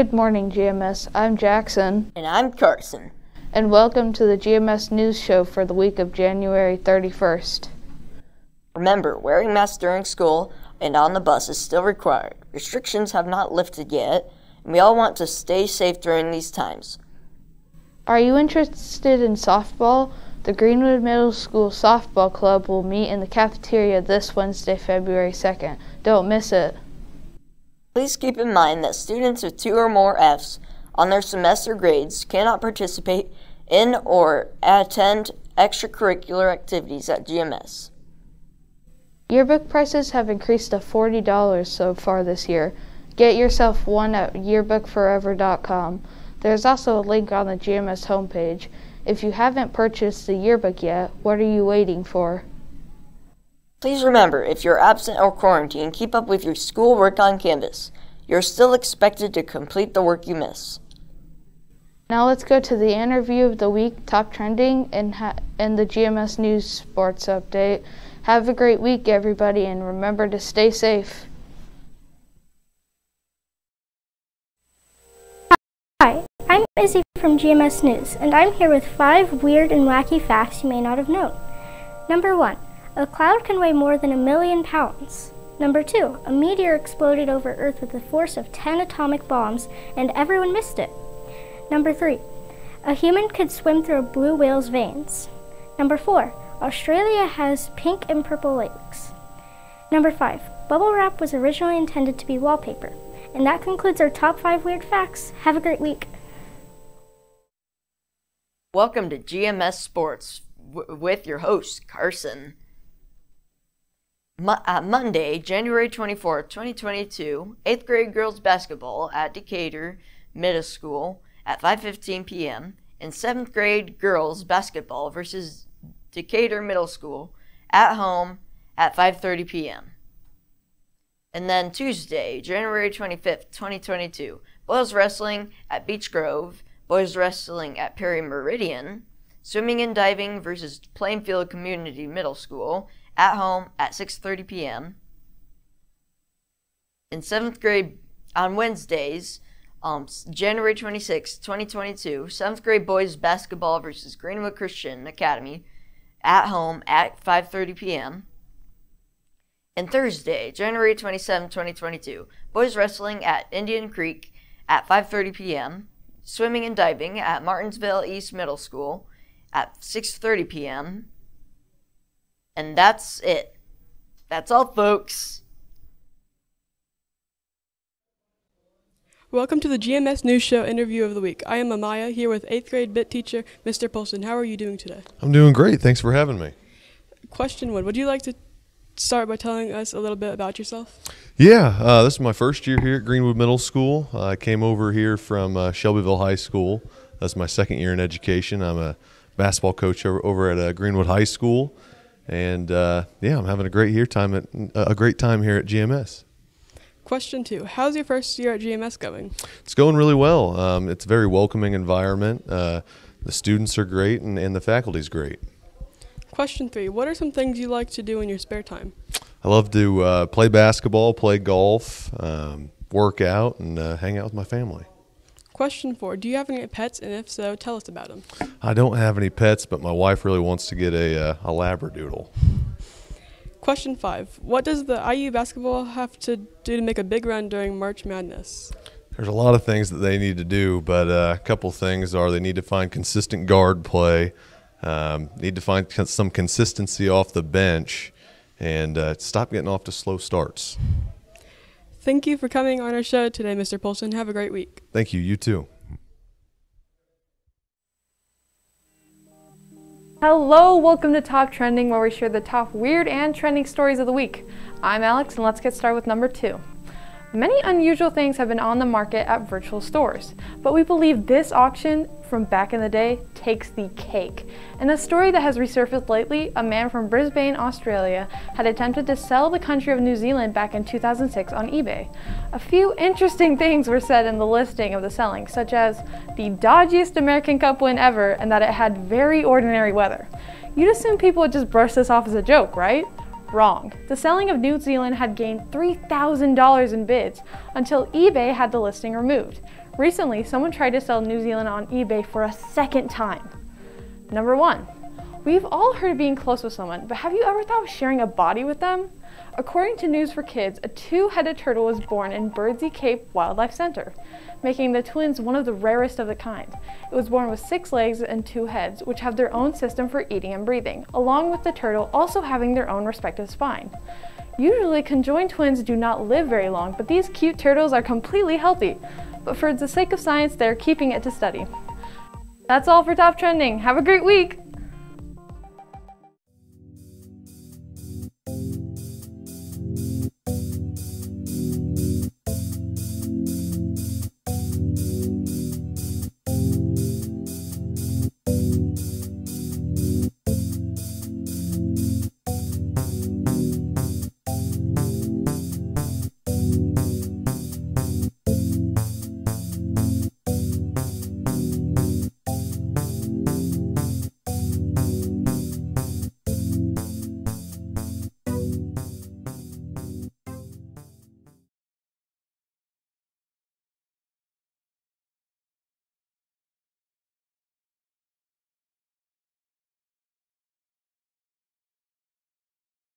Good morning, GMS. I'm Jackson. And I'm Carson. And welcome to the GMS News Show for the week of January 31st. Remember, wearing masks during school and on the bus is still required. Restrictions have not lifted yet, and we all want to stay safe during these times. Are you interested in softball? The Greenwood Middle School Softball Club will meet in the cafeteria this Wednesday, February 2nd. Don't miss it. Please keep in mind that students with two or more Fs on their semester grades cannot participate in or attend extracurricular activities at GMS. Yearbook prices have increased to $40 so far this year. Get yourself one at yearbookforever.com. There's also a link on the GMS homepage. If you haven't purchased the yearbook yet, what are you waiting for? Please remember, if you're absent or quarantined, keep up with your schoolwork on Canvas. You're still expected to complete the work you miss. Now let's go to the interview of the week, top trending, and, ha- and the GMS News Sports Update. Have a great week, everybody, and remember to stay safe. Hi, I'm Izzy from GMS News, and I'm here with five weird and wacky facts you may not have known. Number one, a cloud can weigh more than a million pounds. Number two, a meteor exploded over Earth with the force of 10 atomic bombs, and everyone missed it. Number three, a human could swim through a blue whale's veins. Number four, Australia has pink and purple lakes. Number five, bubble wrap was originally intended to be wallpaper. And that concludes our top five weird facts. Have a great week. Welcome to GMS Sports with your host, Carson. Mo- uh, Monday, January 24th, 2022, 8th grade girls basketball at Decatur Middle School at 5:15 p.m. and 7th grade girls basketball versus Decatur Middle School at home at 5:30 p.m. And then Tuesday, January 25th, 2022, boys wrestling at Beech Grove, boys wrestling at Perry Meridian, swimming and diving versus Plainfield Community Middle School at home at 6:30 p.m. In 7th grade on Wednesdays, um, January 26, 2022, 7th grade boys basketball versus Greenwood Christian Academy at home at 5:30 p.m. And Thursday, January 27, 2022, boys wrestling at Indian Creek at 5:30 p.m., swimming and diving at Martinsville East Middle School at 6:30 p.m. And that's it. That's all, folks. Welcome to the GMS News Show interview of the week. I am Amaya here with 8th grade bit teacher Mr. Polston. How are you doing today? I'm doing great. Thanks for having me. Question one Would you like to start by telling us a little bit about yourself? Yeah, uh, this is my first year here at Greenwood Middle School. Uh, I came over here from uh, Shelbyville High School. That's my second year in education. I'm a basketball coach over, over at uh, Greenwood High School, and uh, yeah, I'm having a great year time at a great time here at GMS. Question two How's your first year at GMS going? It's going really well. Um, it's a very welcoming environment. Uh, the students are great, and, and the faculty's great. Question three What are some things you like to do in your spare time? I love to uh, play basketball, play golf, um, work out, and uh, hang out with my family. Question four Do you have any pets? And if so, tell us about them. I don't have any pets, but my wife really wants to get a, uh, a Labradoodle. Question five What does the IU basketball have to do to make a big run during March Madness? There's a lot of things that they need to do, but uh, a couple things are they need to find consistent guard play, um, need to find some consistency off the bench, and uh, stop getting off to slow starts. Thank you for coming on our show today, Mr. Polston. Have a great week. Thank you. You too. Hello, welcome to Top Trending, where we share the top weird and trending stories of the week. I'm Alex, and let's get started with number two. Many unusual things have been on the market at virtual stores, but we believe this auction from back in the day takes the cake. In a story that has resurfaced lately, a man from Brisbane, Australia had attempted to sell the country of New Zealand back in 2006 on eBay. A few interesting things were said in the listing of the selling, such as the dodgiest American Cup win ever and that it had very ordinary weather. You'd assume people would just brush this off as a joke, right? Wrong. The selling of New Zealand had gained $3,000 in bids until eBay had the listing removed. Recently, someone tried to sell New Zealand on eBay for a second time. Number one, we've all heard of being close with someone, but have you ever thought of sharing a body with them? According to News for Kids, a two-headed turtle was born in Birdsey Cape Wildlife Center, making the twins one of the rarest of the kind. It was born with six legs and two heads, which have their own system for eating and breathing, along with the turtle also having their own respective spine. Usually, conjoined twins do not live very long, but these cute turtles are completely healthy. But for the sake of science, they're keeping it to study. That's all for Top Trending. Have a great week!